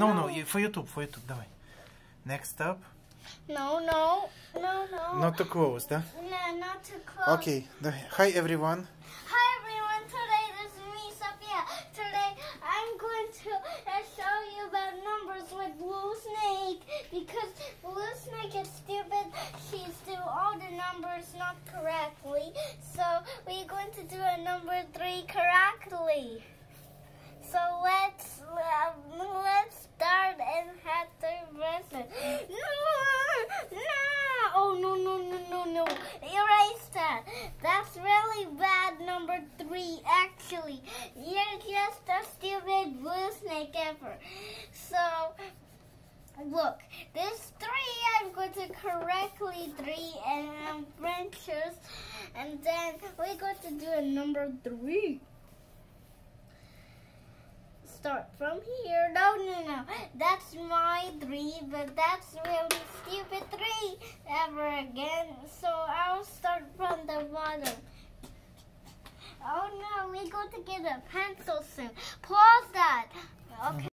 No, no, for YouTube, for YouTube, давай. Next up. No, no, no, no. Not too close, да? No, not too close. Okay, hi everyone. Hi everyone, today this is me, Sofiia. Today I'm going to uh, show you about numbers with Blue Snake because Blue Snake is stupid. She's do all the numbers not correctly. So we're going to do a number three correctly. No, no, oh no no no no no! Erase that. That's really bad. Number three, actually, you're just a stupid blue snake ever. So look, this three I'm going to correctly three and branches, and then we're going to do a number three start from here. No, no, no. That's my three, but that's really stupid three ever again. So I'll start from the bottom. Oh no, we got to get a pencil soon.